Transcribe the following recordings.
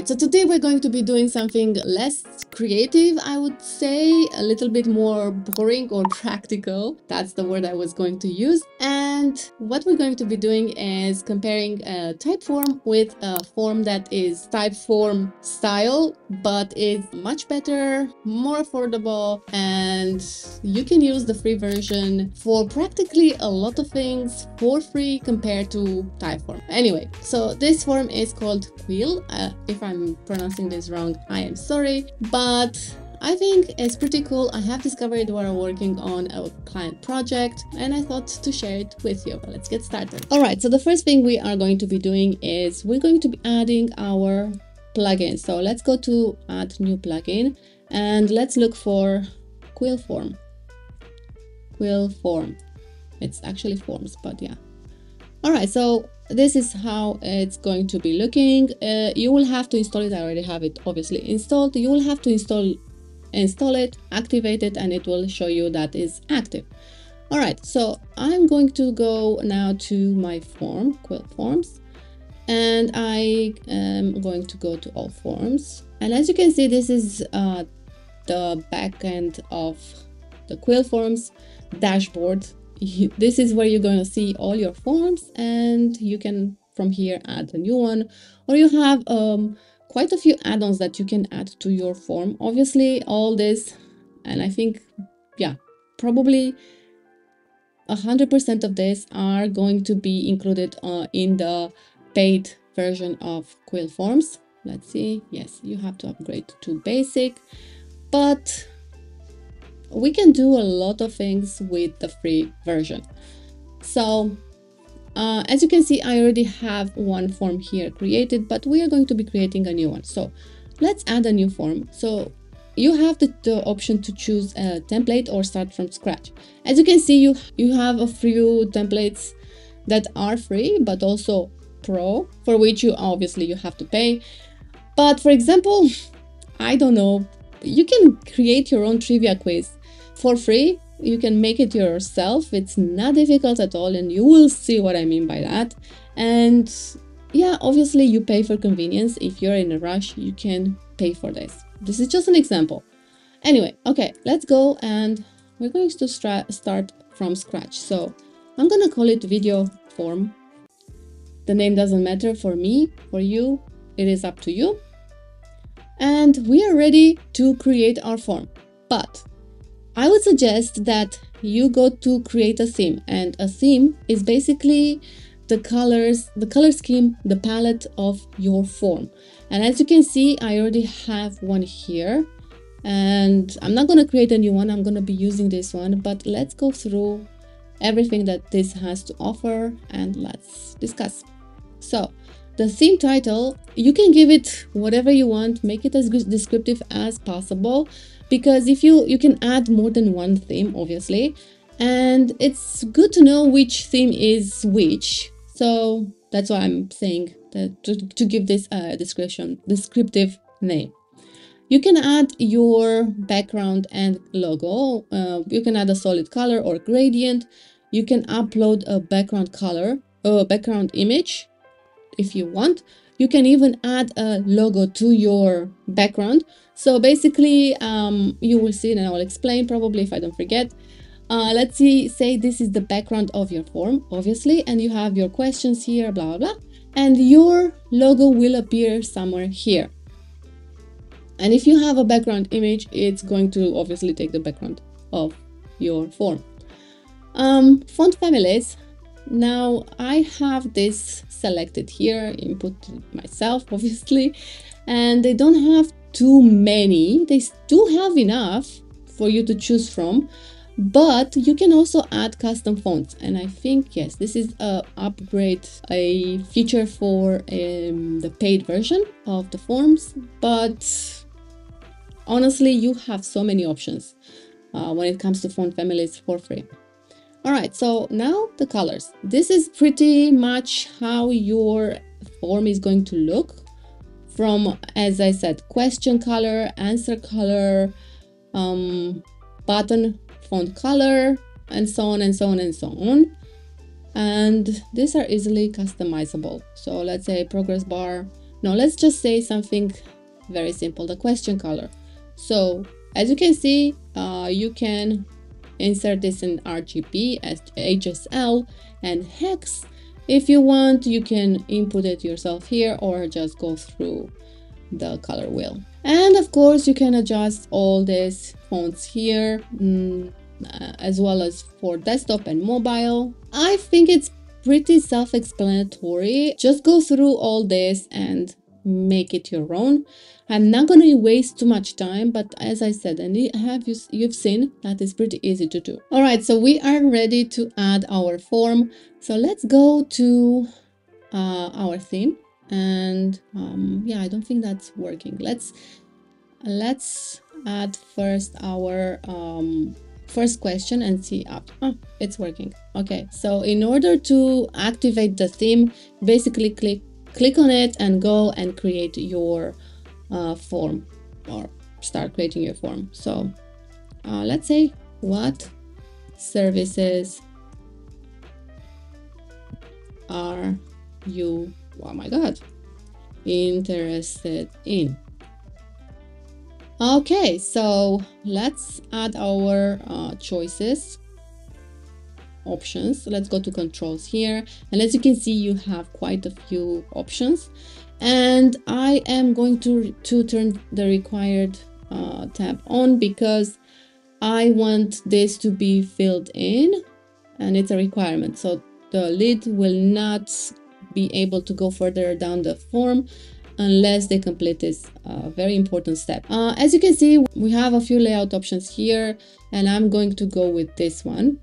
right, so today we're going to be doing something less creative, I would say, a little bit more boring or practical. That's the word I was going to use. And what we're going to be doing is comparing a Typeform with a form that is Typeform style, but is much better, more affordable, and you can use the free version for practically a lot of things for free compared to Typeform. Anyway, so this form is called Quill. Uh, if I'm pronouncing this wrong, I am sorry, but I think it's pretty cool. I have discovered while I'm working on a client project and I thought to share it with you. Let's get started. All right, so the first thing we are going to be doing is we're going to be adding our plugin. So let's go to add new plugin and let's look for Quill form. Quill form. It's actually forms, but yeah. All right, so this is how it's going to be looking uh, you will have to install it i already have it obviously installed you will have to install install it activate it and it will show you that is active. All right so i'm going to go now to my form quill forms and i am going to go to all forms. And as you can see this is uh, the back end of the quill forms dashboard. This is where you're going to see all your forms and you can from here add a new one. Or you have um, quite a few add-ons that you can add to your form. Obviously all this and I think yeah probably a hundred percent of this are going to be included uh, in the paid version of Quill Forms. Let's see. Yes you have to upgrade to basic but we can do a lot of things with the free version. So uh, as you can see, I already have one form here created, but we are going to be creating a new one. So let's add a new form. So you have the, the option to choose a template or start from scratch. As you can see, you, you have a few templates that are free, but also pro, for which you obviously you have to pay. But for example, I don't know, you can create your own trivia quiz for free. You can make it yourself. It's not difficult at all, and you will see what I mean by that. And yeah, obviously, you pay for convenience. If you're in a rush, you can pay for this. This is just an example. Anyway, okay, let's go and we're going to start from scratch. So I'm gonna call it video form. The name doesn't matter for me, for you, it is up to you. And we are ready to create our form. But I would suggest that you go to create a theme and a theme is basically the colors, the color scheme, the palette of your form. And as you can see, I already have one here and I'm not going to create a new one. I'm going to be using this one, but let's go through everything that this has to offer and let's discuss. So the theme title, you can give it whatever you want, make it as descriptive as possible because if you you can add more than one theme obviously. And it's good to know which theme is which. So that's why i'm saying that to, to give this a description descriptive name. You can add your background and logo. Uh, you can add a solid color or gradient. You can upload a background color or background image if you want you can even add a logo to your background so basically, um, you will see, and I will explain probably if I don't forget. Uh, let's see, say this is the background of your form, obviously, and you have your questions here, blah, blah, blah, and your logo will appear somewhere here. And if you have a background image, it's going to obviously take the background of your form. Um, font families. Now I have this selected here, input myself, obviously, and they don't have too many. They do have enough for you to choose from, but you can also add custom fonts. And I think, yes, this is a upgrade, a feature for um, the paid version of the forms, but honestly, you have so many options uh, when it comes to font families for free. All right, so now the colors. This is pretty much how your form is going to look from, as I said, question color, answer color, um, button font color, and so on and so on and so on. And these are easily customizable. So let's say progress bar, Now let's just say something very simple, the question color. So as you can see, uh, you can insert this in RGB, as HSL and hex. If you want, you can input it yourself here or just go through the color wheel. And of course, you can adjust all these fonts here, mm, uh, as well as for desktop and mobile. I think it's pretty self-explanatory. Just go through all this and make it your own. I'm not going to waste too much time, but as I said, and have you, you've seen that is pretty easy to do. All right, so we are ready to add our form. So let's go to uh, our theme and um, yeah, I don't think that's working. Let's let's add first our um, first question and see up. Oh, it's working. Okay, so in order to activate the theme, basically click click on it and go and create your uh, form or start creating your form. So uh, let's say what services are you, oh my god, interested in? Okay, so let's add our uh, choices options. Let's go to controls here. And as you can see, you have quite a few options. And I am going to, to turn the required uh, tab on because I want this to be filled in and it's a requirement. So the lead will not be able to go further down the form unless they complete this uh, very important step. Uh, as you can see, we have a few layout options here and I'm going to go with this one.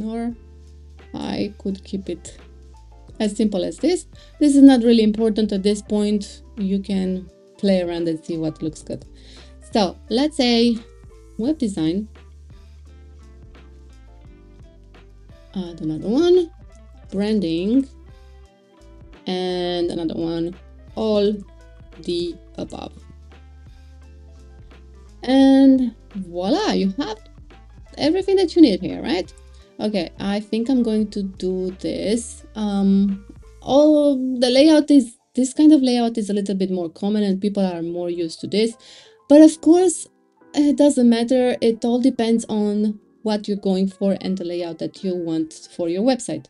Or I could keep it as simple as this. This is not really important at this point. You can play around and see what looks good. So let's say web design. Add another one, branding, and another one all the above. And voila, you have everything that you need here, right? Okay, I think I'm going to do this. Um, all the layout is, this kind of layout is a little bit more common and people are more used to this. But of course, it doesn't matter. It all depends on what you're going for and the layout that you want for your website.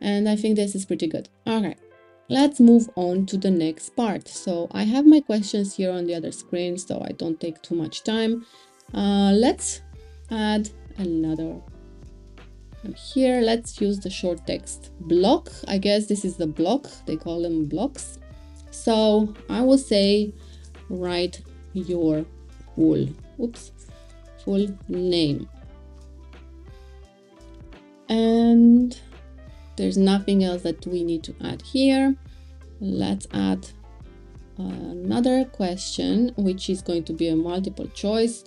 And I think this is pretty good. Okay. Let's move on to the next part. So I have my questions here on the other screen, so I don't take too much time. Uh, let's add another and here let's use the short text block. I guess this is the block, they call them blocks. So I will say write your full, oops, full name. And there's nothing else that we need to add here. Let's add another question, which is going to be a multiple choice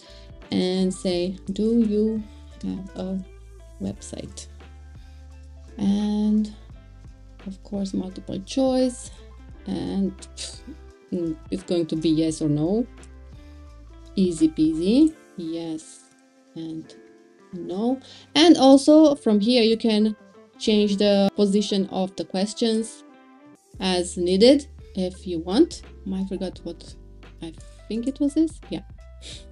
and say, do you have a website? And of course, multiple choice and mm, it's going to be yes or no. Easy peasy, yes and no. And also from here, you can change the position of the questions as needed if you want. I forgot what I think it was this. Yeah.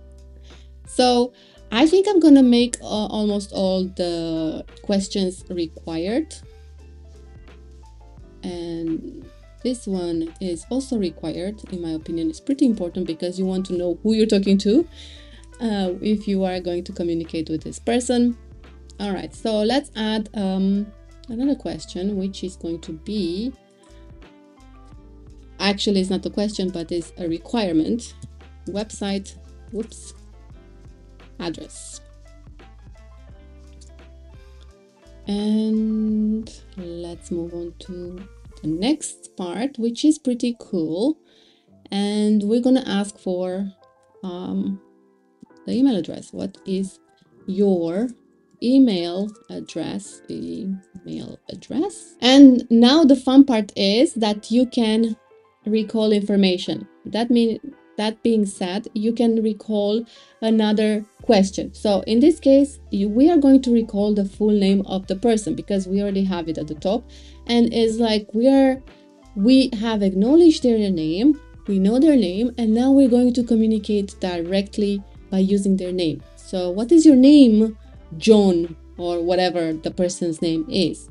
so I think I'm gonna make uh, almost all the questions required. And this one is also required, in my opinion. It's pretty important because you want to know who you're talking to uh, if you are going to communicate with this person. All right, so let's add um, another question, which is going to be, actually it's not a question, but it's a requirement, website, whoops, address. And let's move on to the next part, which is pretty cool. And we're gonna ask for um, the email address. What is your email address email address and now the fun part is that you can recall information that means that being said you can recall another question so in this case you, we are going to recall the full name of the person because we already have it at the top and it's like we are we have acknowledged their name, we know their name, and now we're going to communicate directly by using their name. So, what is your name, John, or whatever the person's name is?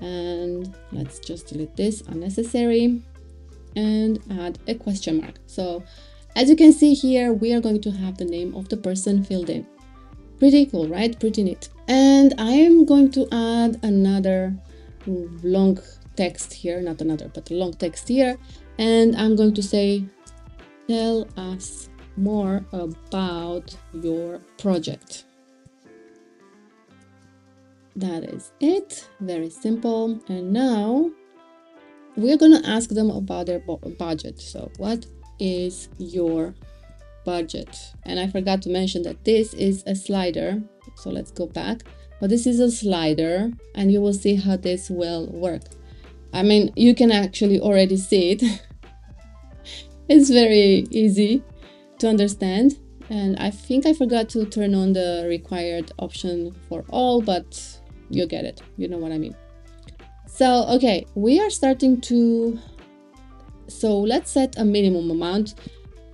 And let's just delete this unnecessary and add a question mark. So, as you can see here, we are going to have the name of the person filled in. Pretty cool, right? Pretty neat. And I am going to add another long text here, not another, but a long text here. And I'm going to say, tell us more about your project. That is it, very simple. And now we're gonna ask them about their budget. So what is your budget? And I forgot to mention that this is a slider. So let's go back. But this is a slider and you will see how this will work. I mean, you can actually already see it. it's very easy to understand. And I think I forgot to turn on the required option for all, but you get it. You know what I mean. So, okay, we are starting to, so let's set a minimum amount.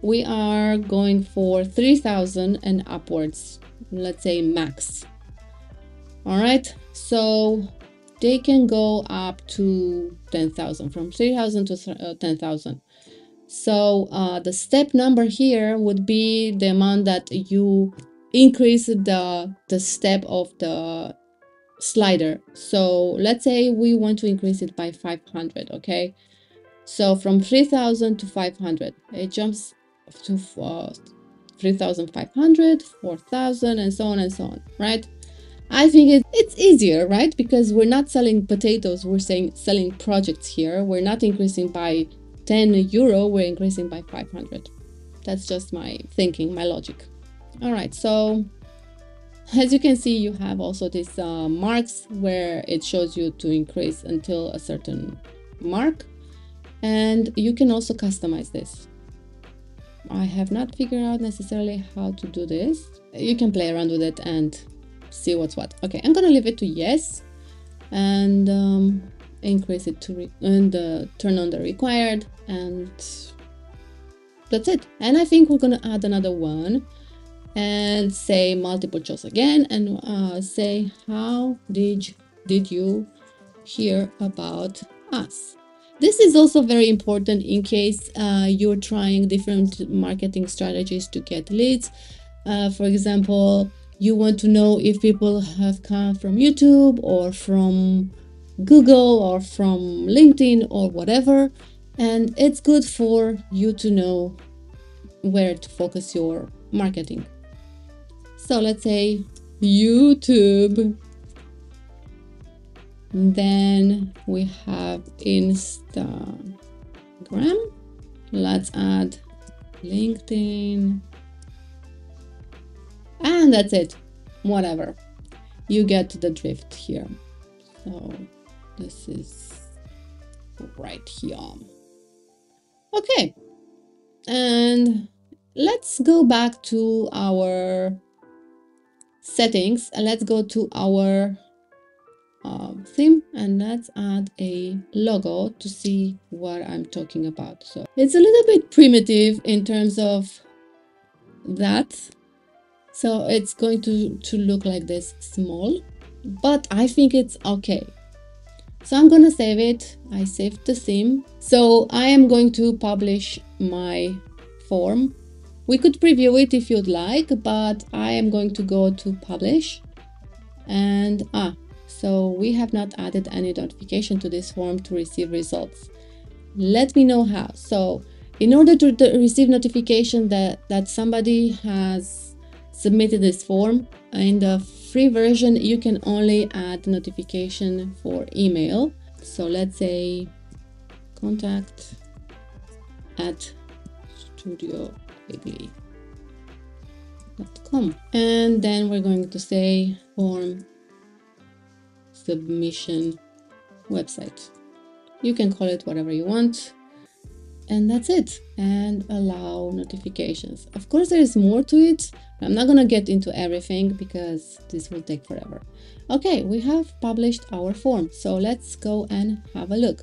We are going for 3000 and upwards, let's say max. All right, so they can go up to 10,000 from 3,000 to uh, 10,000. So uh, the step number here would be the amount that you increase the, the step of the slider. So let's say we want to increase it by 500, okay? So from 3,000 to 500, it jumps to uh, 3,500, 4,000, and so on and so on, right? I think it, it's easier, right? Because we're not selling potatoes, we're saying selling projects here. We're not increasing by 10 euro, we're increasing by 500. That's just my thinking, my logic. All right, so as you can see, you have also these uh, marks where it shows you to increase until a certain mark. And you can also customize this. I have not figured out necessarily how to do this. You can play around with it and see what's what. Okay, I'm gonna leave it to yes and um, increase it to and uh, turn on the required and that's it. And I think we're gonna add another one and say multiple choice again and uh, say how did did you hear about us this is also very important in case uh, you're trying different marketing strategies to get leads uh, for example you want to know if people have come from youtube or from google or from linkedin or whatever and it's good for you to know where to focus your marketing so let's say YouTube. Then we have Instagram. Let's add LinkedIn. And that's it. Whatever. You get the drift here. So this is right here. Okay. And let's go back to our settings and let's go to our uh, theme and let's add a logo to see what I'm talking about. So it's a little bit primitive in terms of that. So it's going to, to look like this small, but I think it's okay. So I'm gonna save it. I saved the theme. So I am going to publish my form we could preview it if you'd like, but I am going to go to publish and ah, so we have not added any notification to this form to receive results. Let me know how. So in order to receive notification that, that somebody has submitted this form, in the free version, you can only add notification for email. So let's say contact at studio com, and then we're going to say form submission website. You can call it whatever you want and that's it. And allow notifications. Of course there is more to it i'm not gonna get into everything because this will take forever. Okay we have published our form so let's go and have a look.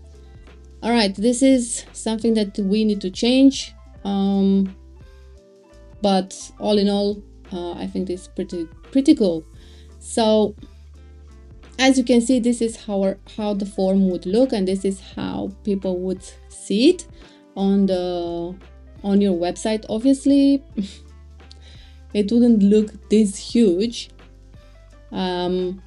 All right this is something that we need to change um, but all in all uh, I think it's pretty pretty cool. So as you can see this is how how the form would look and this is how people would see it on the on your website. Obviously it wouldn't look this huge um,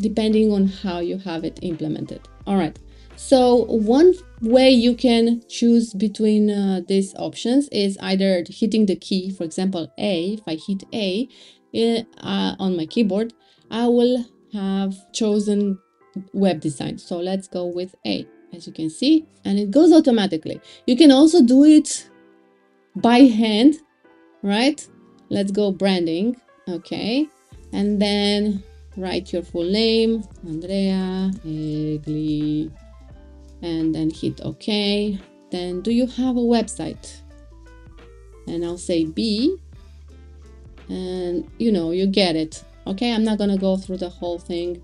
depending on how you have it implemented. All right. So one way you can choose between uh, these options is either hitting the key for example a. If i hit a uh, on my keyboard i will have chosen web design. So let's go with a as you can see. And it goes automatically. You can also do it by hand right? Let's go branding. Okay. And then write your full name andrea egli. And then hit ok. Then do you have a website? And i'll say b. And you know you get it okay i'm not gonna go through the whole thing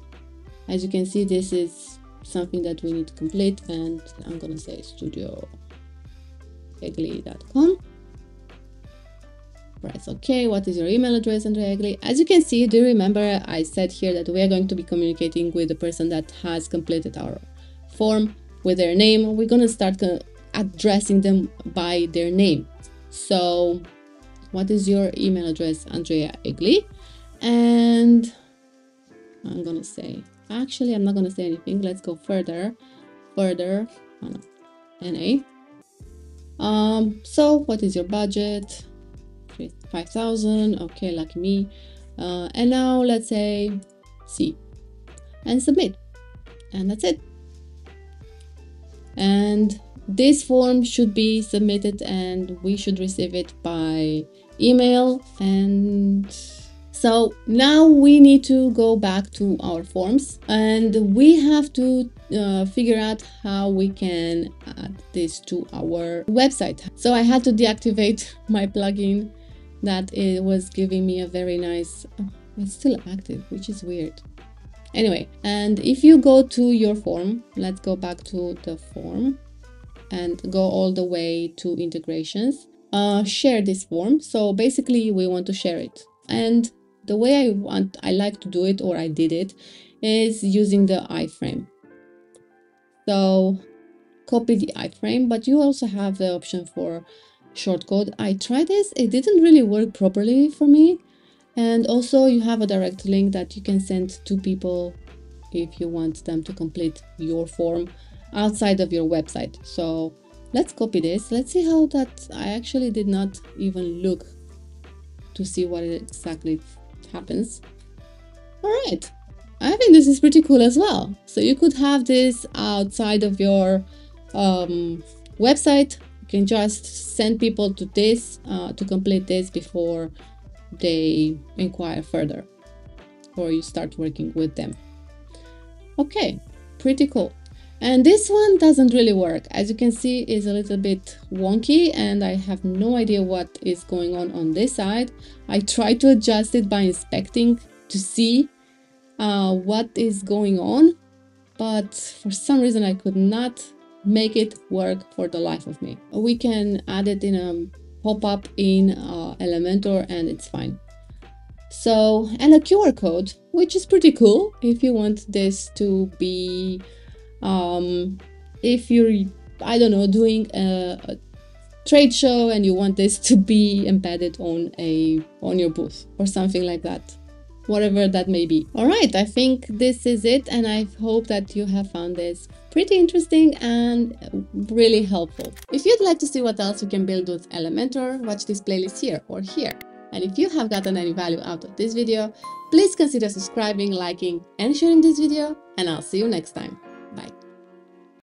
as you can see this is something that we need to complete and i'm gonna say studio egli.com press OK. What is your email address, Andrea Egli? As you can see, do you remember I said here that we are going to be communicating with the person that has completed our form with their name. We're going to start uh, addressing them by their name. So what is your email address, Andrea Egli? And I'm to say, actually, I'm not to say anything. Let's go further, further, NA. Um, so what is your budget? 5000 okay lucky me uh, and now let's say C and submit and that's it and this form should be submitted and we should receive it by email and so now we need to go back to our forms and we have to uh, figure out how we can add this to our website. So i had to deactivate my plugin that it was giving me a very nice oh, it's still active which is weird. Anyway and if you go to your form let's go back to the form and go all the way to integrations. Uh, share this form. So basically we want to share it. And the way I want I like to do it or I did it is using the iframe so copy the iframe but you also have the option for shortcode. I tried this, it didn't really work properly for me. And also you have a direct link that you can send to people if you want them to complete your form outside of your website. So let's copy this. Let's see how that, I actually did not even look to see what exactly happens. All right, I think this is pretty cool as well. So you could have this outside of your um, website. You can just send people to this uh, to complete this before they inquire further or you start working with them. Okay. Pretty cool and this one doesn't really work as you can see is a little bit wonky and I have no idea what is going on on this side I try to adjust it by inspecting to see uh, what is going on but for some reason I could not make it work for the life of me. We can add it in a pop-up in uh, Elementor and it's fine. So, and a QR code, which is pretty cool if you want this to be, um, if you're, I don't know, doing a, a trade show and you want this to be embedded on a on your booth or something like that whatever that may be. All right, I think this is it and I hope that you have found this pretty interesting and really helpful. If you'd like to see what else you can build with Elementor, watch this playlist here or here. And if you have gotten any value out of this video, please consider subscribing, liking and sharing this video and I'll see you next time.